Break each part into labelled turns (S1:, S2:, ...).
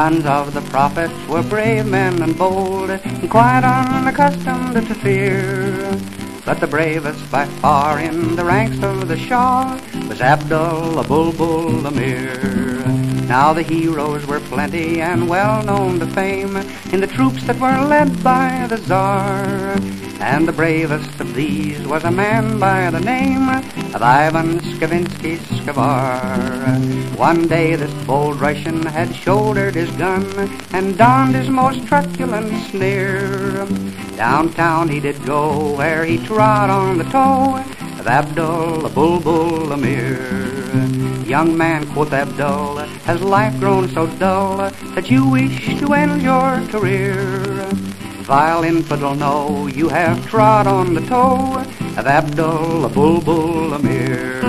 S1: sons of the prophets were brave men and bold, and quite unaccustomed to fear. But the bravest by far in the ranks of the Shah was Abdul Bulbul Amir. Now the heroes were plenty and well known to fame in the troops that were led by the Tsar. And the bravest of these was a man by the name of Ivan Skavinsky Skavar. One day this bold Russian had shouldered his gun and donned his most truculent sneer. Downtown he did go where he trod on the toe of Abdul the Bulbul Amir. Young man, quoth Abdul, has life grown so dull that you wish to end your career? Vile infidel, no, you have trod on the toe of Abdul Abulbul Amir.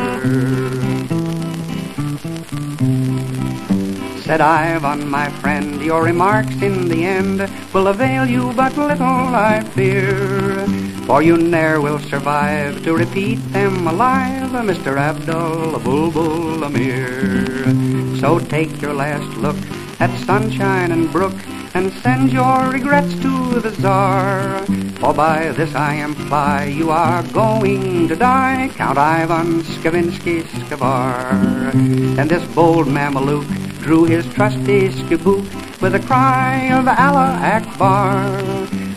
S1: Said Ivan, my friend, your remarks in the end will avail you but little, I fear. For you ne'er will survive to repeat them alive, Mr. Abdul Abulbul Amir. So take your last look at sunshine and brook and send your regrets to the Czar. For by this I imply you are going to die, Count Ivan Skavinsky Skavar. And this bold Mameluke drew his trusty skibouk with a cry of Allah Akbar.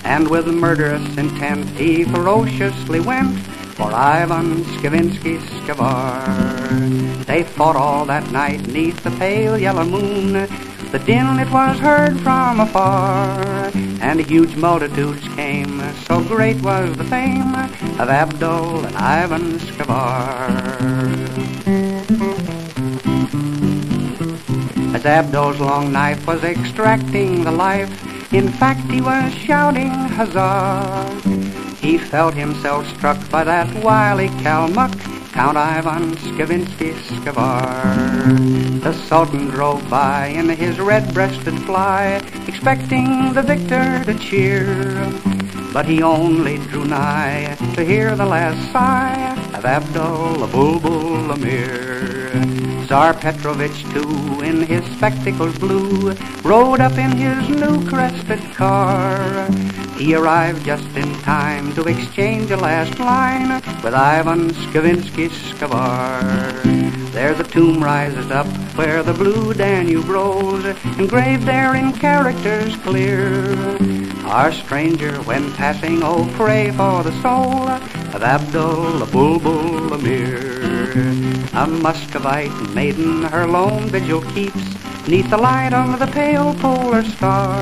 S1: And with murderous intent he ferociously went for Ivan Skavinsky Skavar. They fought all that night neath the pale yellow moon. The din it was heard from afar, and huge multitudes came, so great was the fame of Abdul and Ivan Skavar. As Abdul's long knife was extracting the life, in fact he was shouting huzzah. He felt himself struck by that wily Kalmuck Count Ivan Skavinsky Skavar. The Sultan drove by in his red-breasted fly, expecting the victor to cheer. But he only drew nigh to hear the last sigh of Abdul Bulbul Amir. Tsar Petrovich, too, in his spectacles blue, rode up in his new crested car. He arrived just in time to exchange a last line with Ivan Skavinsky Skavar. There the tomb rises up where the blue Danube rolls, engraved there in characters clear. Our stranger, when passing, oh pray for the soul of Abdul Bulbul Amir. A Muscovite maiden her lone vigil keeps neath the light of the pale polar star.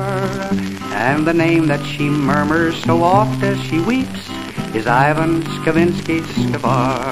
S1: And the name that she murmurs so oft as she weeps is Ivan Skavinsky Skavar.